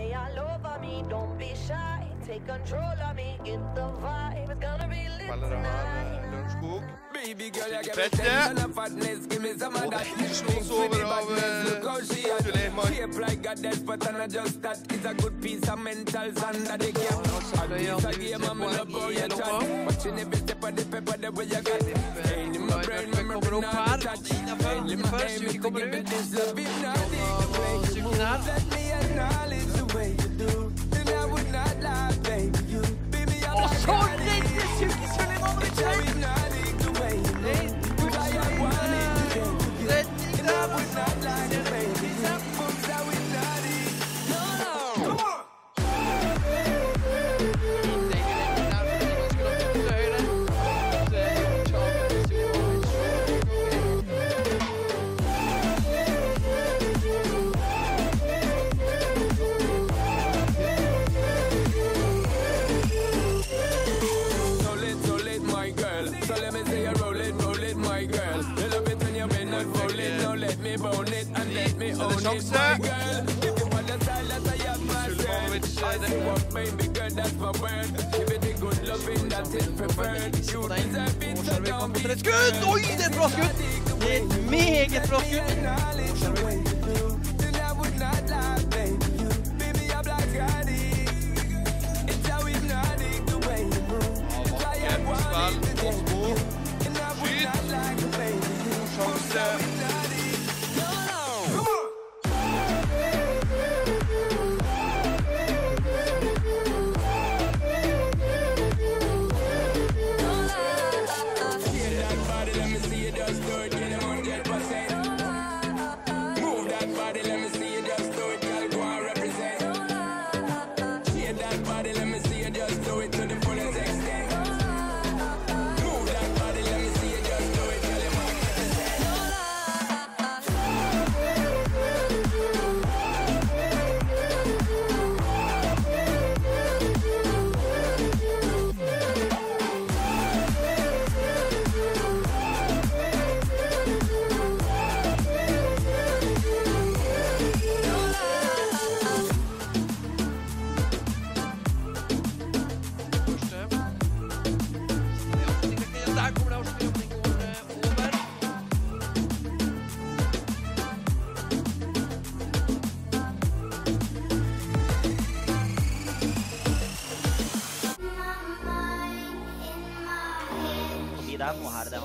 say all over me, don't be shy. Take control of me, get the vibe. It's gonna be lit Spiller av tonight. Lørenskog. Baby girl, you Stikker got me Petter. tension and fatness. Give me some of that. det slås over av Look how she has Suleiman. shape like a despot and I just that is a good piece of mental sand that they can. A piece of game and me love how you chat. Watching every step of the pepper the way you got it. Pain in my brain, Kommer memory opp not her, detached. innenfor, Pain in my innenfor, aim Suki is to kommer give me ut. this love not the way. Sukken her. Let me acknowledge the way you do. Then I would not lie, baby. You beat me up like me bone it and let me own it, my girl. If you want the style that I have myself, I eh, say what, baby girl, that's my word. Give it the good loving that is preferred. You deserve it, so don't be skudd! Oi, det er et bra skudd! Det er et meget bra skudd.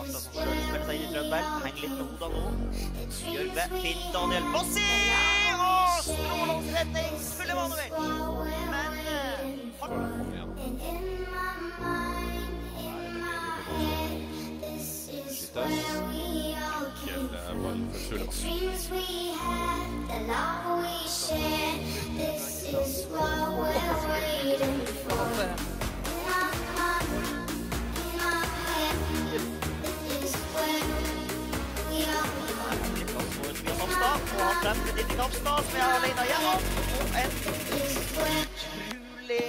Harstad som sjøl spiller seg i trøbbel. Henger litt med hodet nå. Gjørve finner Daniel Bossi! Og strålende redning! Sulejmanovic! Men Dreams we had, the love we shared, this is what we're waiting Knapstad, som jeg er alene hjemme om. Utrolig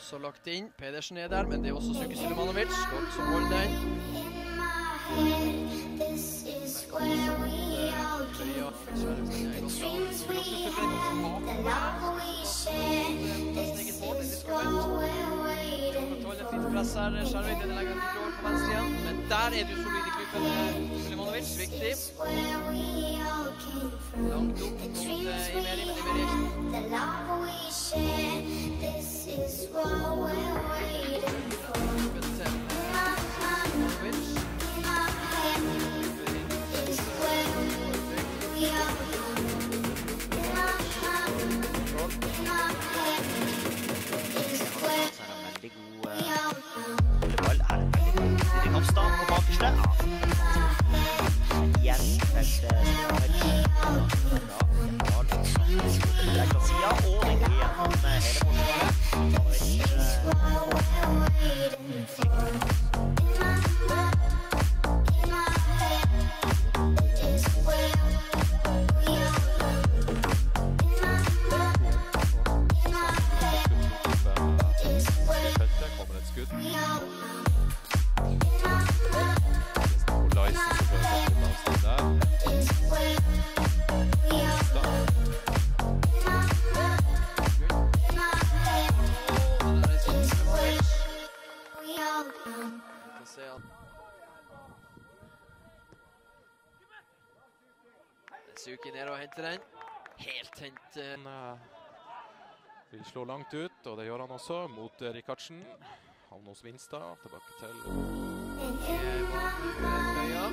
også lagt inn. Pedersen er der, men det er også Suki Sulemanovic. Godt som holder den. Men der er du solid i krypene, Sulemanovic. Viktig. Langt opp mot Imeri, men Imeri er ikke is what han. Få. Suki ned og henter den. Helt hent. Han vil slå langt ut, og det gjør han også, mot Rikardsen. Havner hos Vinstad, tilbake til Bøya.